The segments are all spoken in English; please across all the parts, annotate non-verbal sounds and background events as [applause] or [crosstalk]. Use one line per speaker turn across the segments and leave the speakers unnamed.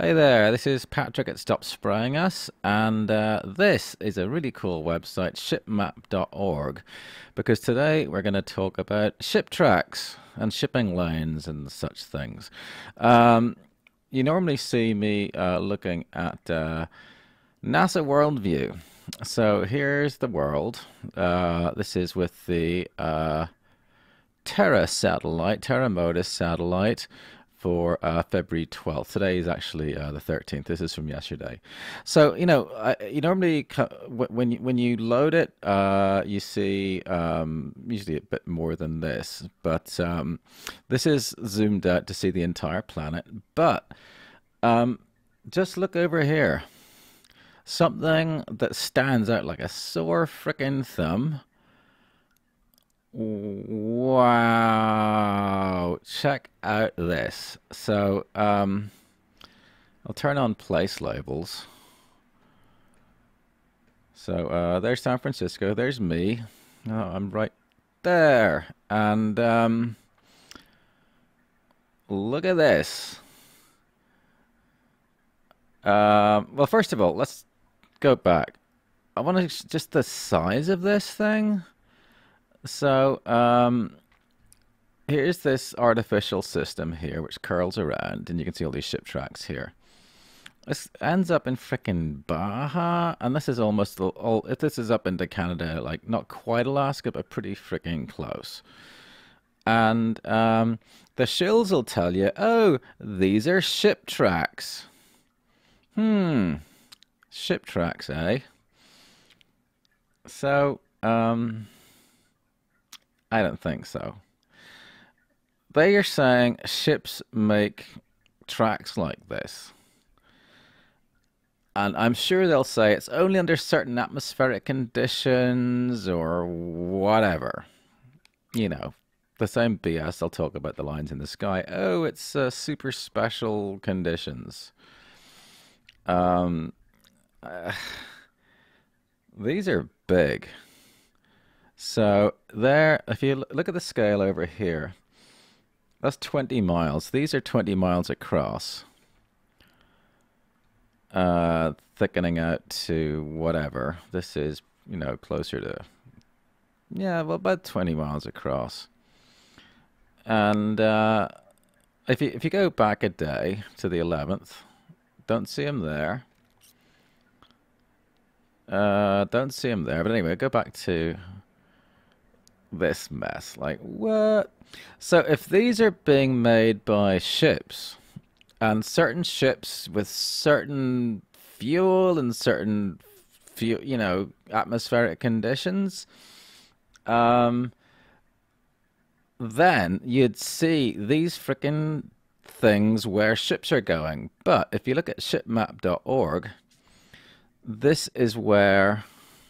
Hey there, this is Patrick at Stop Spraying Us, and uh, this is a really cool website, shipmap.org, because today we're going to talk about ship tracks and shipping lanes and such things. Um, you normally see me uh, looking at uh, NASA Worldview. So here's the world. Uh, this is with the uh, Terra satellite, Terra Modis satellite for uh, February 12th. Today is actually uh, the 13th. This is from yesterday. So, you know, uh, you normally, when you, when you load it, uh, you see um, usually a bit more than this. But um, this is zoomed out to see the entire planet. But um, just look over here. Something that stands out like a sore freaking thumb Wow. Check out this. So, um, I'll turn on place labels. So, uh, there's San Francisco. There's me. Oh, I'm right there. And, um, look at this. Uh, well, first of all, let's go back. I want to just the size of this thing. So um, here's this artificial system here, which curls around, and you can see all these ship tracks here. This ends up in frickin' Baja, and this is almost all. If this is up into Canada, like not quite Alaska, but pretty fricking close. And um, the shills will tell you, oh, these are ship tracks. Hmm, ship tracks, eh? So, um, I don't think so. They are saying ships make tracks like this. And I'm sure they'll say it's only under certain atmospheric conditions or whatever. You know, the same BS they'll talk about the lines in the sky. Oh, it's uh, super special conditions. Um, uh, [sighs] these are big. So there, if you look at the scale over here, that's 20 miles. These are 20 miles across. Uh, thickening out to whatever. This is, you know, closer to, yeah, well, about 20 miles across. And uh, if you if you go back a day to the 11th, don't see him there. Uh, don't see him there. But anyway, go back to this mess. Like, what? So if these are being made by ships, and certain ships with certain fuel and certain fuel, you know, atmospheric conditions, um, then you'd see these freaking things where ships are going. But if you look at shipmap.org, this is where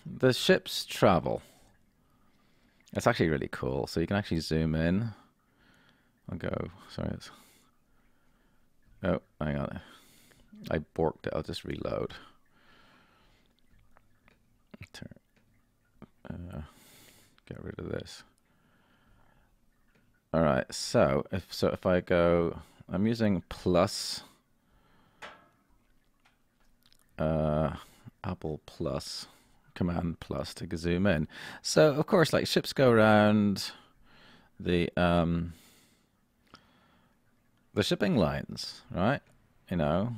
the ships travel. It's actually really cool. So you can actually zoom in. I'll go. Sorry. It's, oh, hang on. I borked it. I'll just reload. Uh, get rid of this. All right. So if so, if I go, I'm using plus. Uh, Apple Plus command plus to zoom in. So of course, like ships go around the um, the shipping lines, right? You know,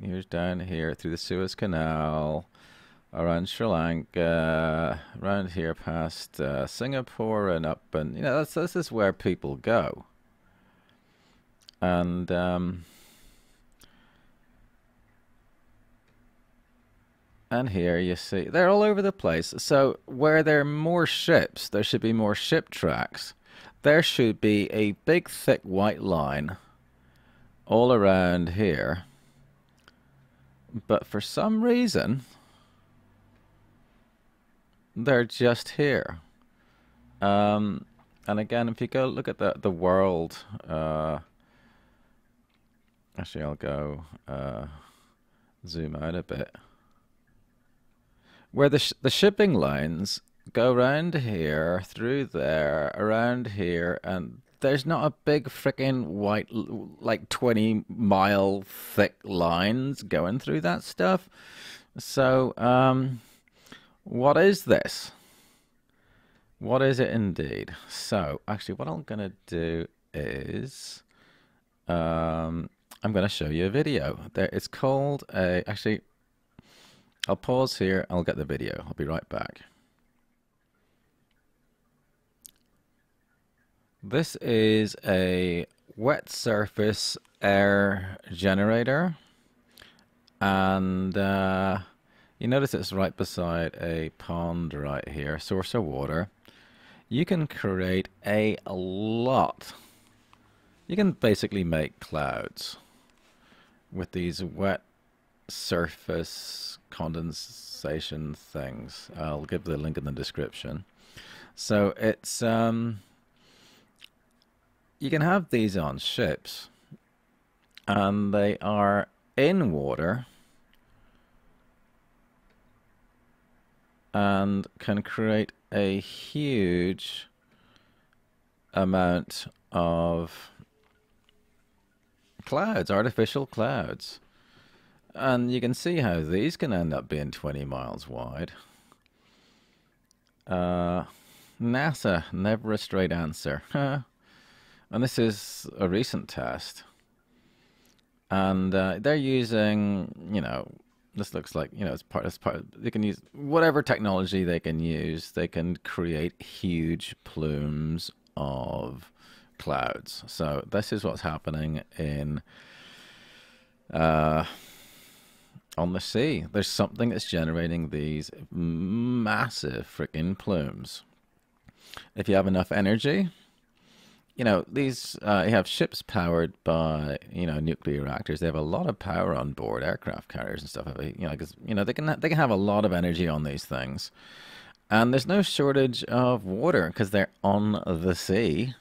here's down here through the Suez Canal, around Sri Lanka, around here past uh, Singapore and up, and you know that's this is where people go. And um, And here you see, they're all over the place. So where there are more ships, there should be more ship tracks. There should be a big thick white line all around here. But for some reason, they're just here. Um, and again, if you go look at the, the world, uh, actually I'll go uh, zoom out a bit where the sh the shipping lines go around here, through there, around here, and there's not a big freaking white, like 20 mile thick lines going through that stuff. So, um, what is this? What is it indeed? So, actually, what I'm going to do is um, I'm going to show you a video. There, it's called a. Actually, I'll pause here. I'll get the video. I'll be right back. This is a wet surface air generator, and uh, you notice it's right beside a pond right here, source of water. You can create a lot. You can basically make clouds with these wet surface condensation things. I'll give the link in the description. So it's um, you can have these on ships, and they are in water and can create a huge amount of clouds, artificial clouds. And you can see how these can end up being 20 miles wide. Uh, NASA, never a straight answer. [laughs] and this is a recent test. And uh, they're using, you know, this looks like, you know, it's part, it's part, they can use whatever technology they can use. They can create huge plumes of clouds. So this is what's happening in uh, on the sea. There's something that's generating these massive freaking plumes. If you have enough energy, you know these uh, you have ships powered by you know nuclear reactors. They have a lot of power on board, aircraft carriers and stuff. You know, because you know they can they can have a lot of energy on these things, and there's no shortage of water because they're on the sea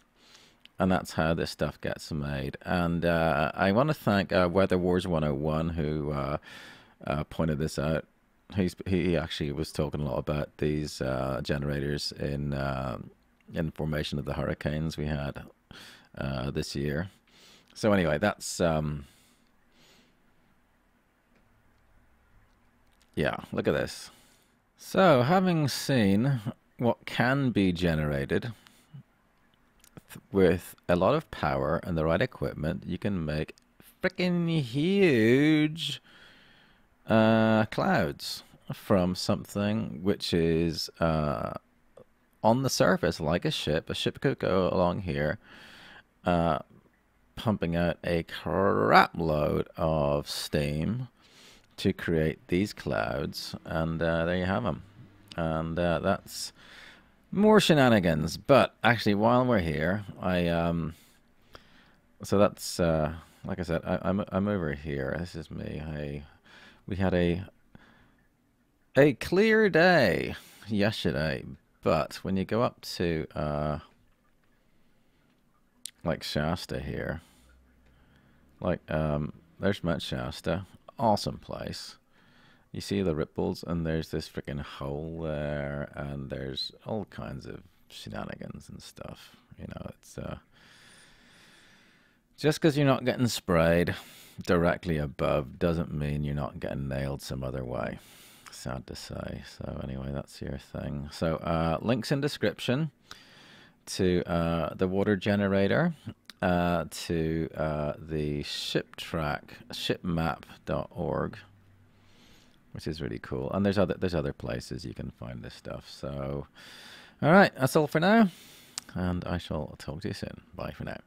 and that's how this stuff gets made. And uh, I want to thank uh, Weather Wars 101 who uh, uh, pointed this out. He's, he actually was talking a lot about these uh, generators in uh, in formation of the hurricanes we had this year. So anyway, that's um, yeah. Look at this. So having seen what can be generated with a lot of power and the right equipment, you can make freaking huge uh, clouds from something which is uh, on the surface like a ship. A ship could go along here, uh, pumping out a crap load of steam to create these clouds, and uh, there you have them. And uh, that's more shenanigans. But actually, while we're here, I um, so that's uh, like I said, I, am I'm, I'm over here. This is me. I we had a a clear day yesterday, but when you go up to uh, like Shasta here, like um, there's Mount Shasta, awesome place. You see the ripples and there's this freaking hole there and there's all kinds of shenanigans and stuff you know it's uh just because you're not getting sprayed directly above doesn't mean you're not getting nailed some other way sad to say so anyway that's your thing so uh links in description to uh the water generator uh to uh the ship track shipmap.org which is really cool. And there's other there's other places you can find this stuff. So, all right, that's all for now, and I shall talk to you soon. Bye for now.